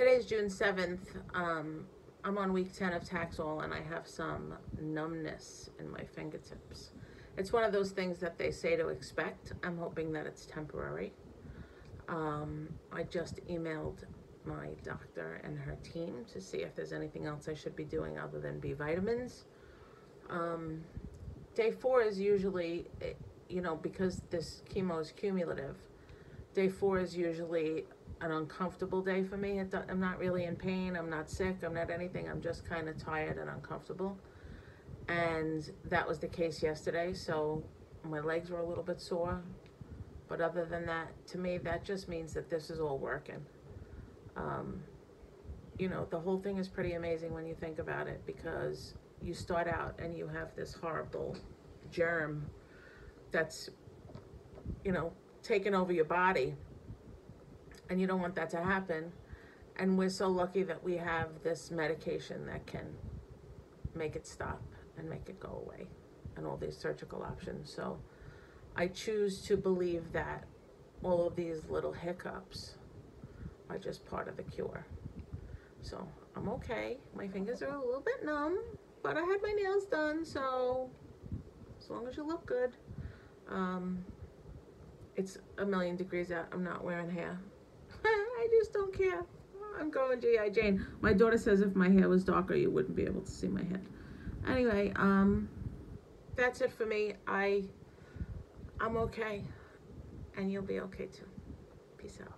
Today's June seventh. Um, I'm on week ten of Taxol and I have some numbness in my fingertips. It's one of those things that they say to expect. I'm hoping that it's temporary. Um, I just emailed my doctor and her team to see if there's anything else I should be doing other than B vitamins. Um, day four is usually, eh, you know, because this chemo is cumulative, day four is usually an uncomfortable day for me. I'm not really in pain, I'm not sick, I'm not anything, I'm just kind of tired and uncomfortable. And that was the case yesterday, so my legs were a little bit sore. But other than that, to me, that just means that this is all working. Um, you know, the whole thing is pretty amazing when you think about it because you start out and you have this horrible germ that's, you know, taking over your body. And you don't want that to happen. And we're so lucky that we have this medication that can make it stop and make it go away and all these surgical options. So I choose to believe that all of these little hiccups are just part of the cure. So I'm okay. My fingers are a little bit numb, but I had my nails done, so as long as you look good. Um, it's a million degrees out. I'm not wearing hair. I just don't care. I'm going G.I. Jane. My daughter says if my hair was darker, you wouldn't be able to see my head. Anyway, um, that's it for me. I, I'm okay, and you'll be okay too. Peace out.